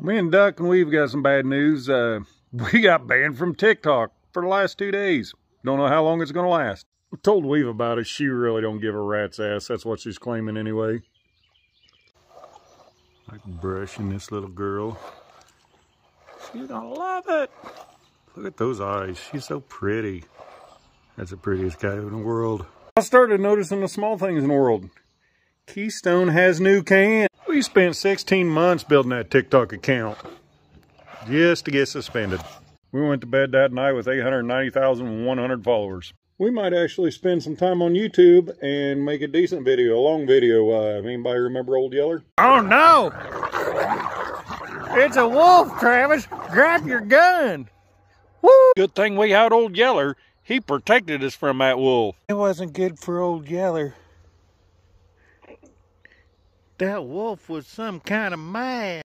Me and Duck and Weave got some bad news. Uh, we got banned from TikTok for the last two days. Don't know how long it's going to last. I told Weave about it. She really don't give a rat's ass. That's what she's claiming anyway. Like brushing this little girl. She's gonna love it. Look at those eyes. She's so pretty. That's the prettiest guy in the world. I started noticing the small things in the world. Keystone has new can. We spent 16 months building that TikTok account just to get suspended. We went to bed that night with 890,100 followers. We might actually spend some time on YouTube and make a decent video, a long video. Uh, anybody remember Old Yeller? Oh no! It's a wolf, Travis. Grab your gun. Woo! Good thing we had Old Yeller. He protected us from that wolf. It wasn't good for Old Yeller. That wolf was some kind of man.